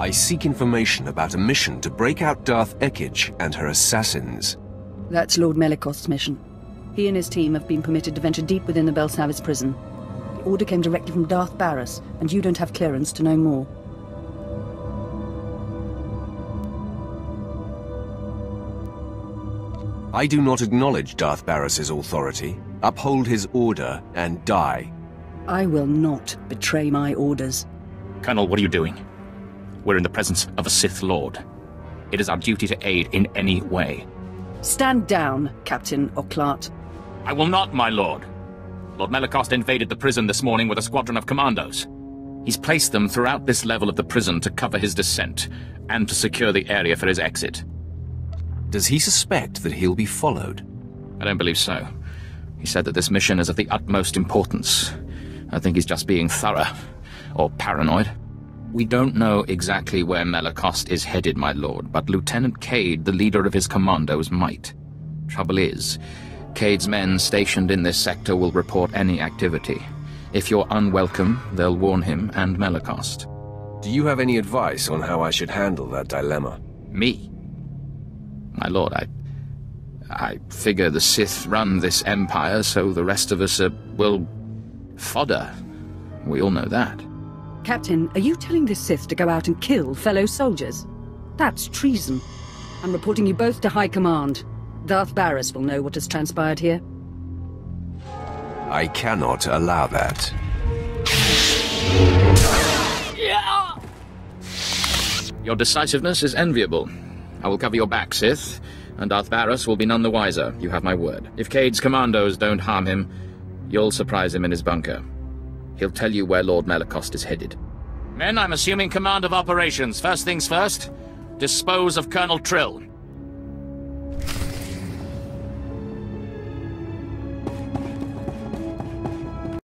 I seek information about a mission to break out Darth Ekkage and her assassins. That's Lord Melikost's mission. He and his team have been permitted to venture deep within the Belsavis prison. The order came directly from Darth Baras, and you don't have clearance to know more. I do not acknowledge Darth Baras's authority, uphold his order, and die. I will not betray my orders. Colonel, what are you doing? We're in the presence of a Sith Lord. It is our duty to aid in any way. Stand down, Captain Oclart. I will not, my lord. Lord Melikost invaded the prison this morning with a squadron of commandos. He's placed them throughout this level of the prison to cover his descent, and to secure the area for his exit. Does he suspect that he'll be followed? I don't believe so. He said that this mission is of the utmost importance. I think he's just being thorough. Or paranoid. We don't know exactly where Melikost is headed, my lord, but Lieutenant Cade, the leader of his commandos, might. Trouble is, Cade's men stationed in this sector will report any activity. If you're unwelcome, they'll warn him and Melikost. Do you have any advice on how I should handle that dilemma? Me? My lord, I... I figure the Sith run this empire, so the rest of us are, well, fodder. We all know that. Captain, are you telling the Sith to go out and kill fellow soldiers? That's treason. I'm reporting you both to High Command. Darth Baras will know what has transpired here. I cannot allow that. Your decisiveness is enviable. I will cover your back, Sith, and Darth Baras will be none the wiser, you have my word. If Cade's commandos don't harm him, you'll surprise him in his bunker. He'll tell you where Lord Melikost is headed. Men, I'm assuming command of operations. First things first, dispose of Colonel Trill.